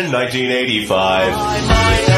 in 1985.